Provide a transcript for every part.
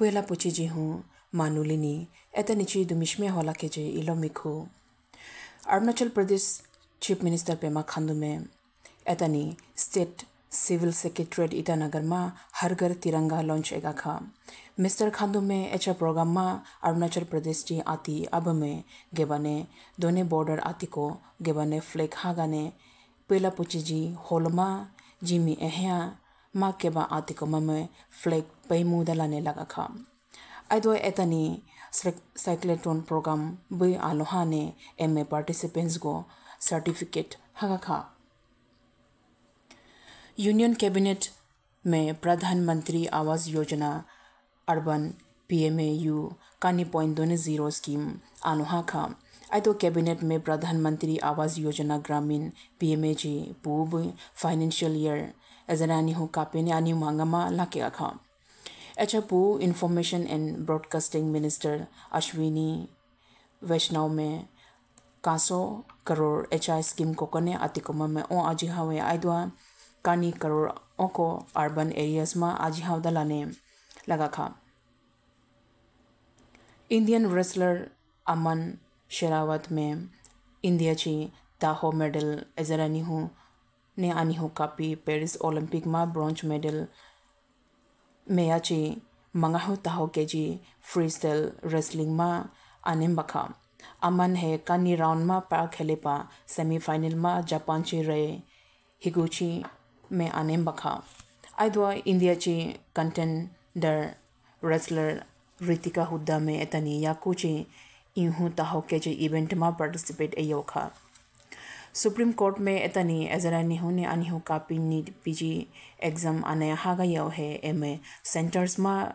पेला पुची जी हूँ मानुलिनी एता निची दुमिशमे होला के जे इलो मिखु अरुणाचल प्रदेश चीफ मिनिस्टर पेमा खांडू में एतनी स्टेट सिविल सेक्रेटरेट ईटानगर में हर घर तिरंगा लॉन्च एगा खा मिस्टर खांडू में एचा प्रोग्राम में अरुणाचल प्रदेश जी आती अब में गेबने दोने बॉर्डर आती को गेबने फ्लैग हागाने पेला पुची जी होलमा जिमी एहया ममे फ्लैग पैमू दलाने लगा खा। आइदो एतनी साइक्लेट्रॉन प्रोग्राम बई आलोहा ने एम ए पार्टिसिपेंट्स को सर्टिफिकेट हागा खा। यूनियन कैबिनेट में प्रधानमंत्री आवास योजना, अर्बन पीएमएयू, कानी पॉइंट दोने ज़ीरो स्कीम आनुहा खा। आइतो कैबिनेट में प्रधानमंत्री आवास योजना ग्रामीण पीएमएजी पूब फाइनेंशियल ईयर हो कापेने आनी मांगमा लाके खा एच पू information and broadcasting minister Ashwini Vaishnaw में कासो करोड़ एच आई स्कीम को कने अतिकुमा में ओ आजी हवे आइदवा कानी करोड़ ओको अर्बन एरियाज़ में आज हाउदलाने लगा खा इंडियन रेसलर अमन शेरावत में इंडिया ची ताहो मेडल एजरानी हूँ ने आनी हूँ कापी, पेरिस ओलंपिक में ब्रॉन्ज मेडल में ची मंगाहु ताहो के जी, फ्री स्टाइल रेसलिंग में आने बखा अमन है कानी राउंड में पार खेले पा, सेमीफाइनल में जापान ची रहे, हिगुची में आने बखा आइदवा इंडिया ची कंटेंडर, रेसलर रितिका हुद्दा में एतनी याकुची इहु ताहो के ची इवेंट में पार्टिसिपेट एयो खा। सुप्रीम कोर्ट में एतनी एजरा निहु ने अनिहु कापी नीट पीजी एग्ज़ाम आने हागा यो है, एम ए सेंटर्स में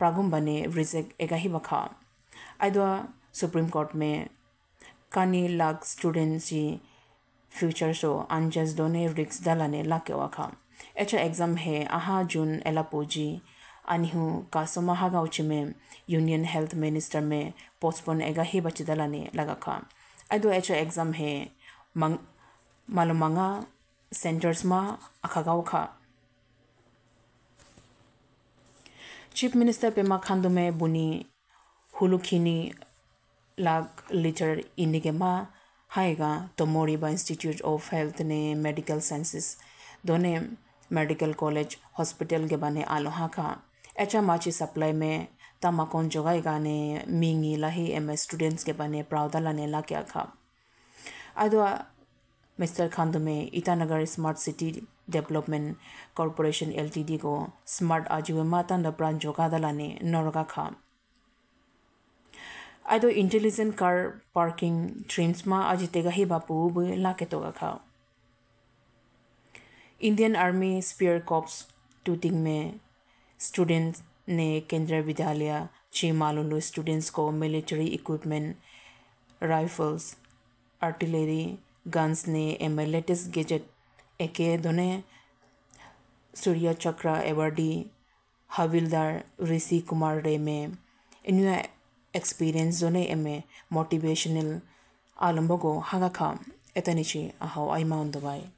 प्रागुम बने रिजेक्ट एगा ही बखा। आइदवा सुप्रीम कोर्ट में कानी लाख स्टूडेंट्स जी फ्यूचर शो अनजस दोने रिक्स दलाने लाके वाखा। एचा एग्ज़ाम है, आहा जून एलापोजी अनिहु कासोमा हागाउची में यूनियन हेल्थ मिनिस्टर में पोस्टपोन एगा ही बच्चे दलाने लगा खा अदो एचा एग्ज़ाम है मंग मालुमांगा सेंटर्स मा अखागाव खा चीफ मिनिस्टर पेमा खांडू में बुनी हुलुखिनी लाख लीटर इंडिगे मा हाइगा तो मोरीबा इंस्टीट्यूट ऑफ़ हेल्थ ने मेडिकल साइंसेस दोने मेडिकल कॉलेज हॉस्पिटल के बने आलोहा का एचा माची सप्लाई में तमाकोन जोगाईगा ने मिंगी लाही एम स्टूडेंट्स के बने प्राउदा लाने ला क्या खा अदो मिस्टर खांदू में Itanagar smart city development corporation LTD को स्मार्ट आजुए माता प्राण जोगा दलाने नौरगा खा। आइदो इंटेलिजेंट कार पार्किंग ट्रिम्स मा अजितेगा ही बापू बु लाके तोगा खा। Indian army spear corps Tuting में स्टूडेंट्स ने केंद्रीय विद्यालय चिमालुलु स्टूडेंट्स को military equipment rifles artillery guns ने एम लेटेस्ट गेजेट एके दोने सूर्य चक्र एवर्डी हविलदार ऋषि कुमार रे में, इन्हें experience zone eme motivational alombogo haga kham etanichi ahau aima on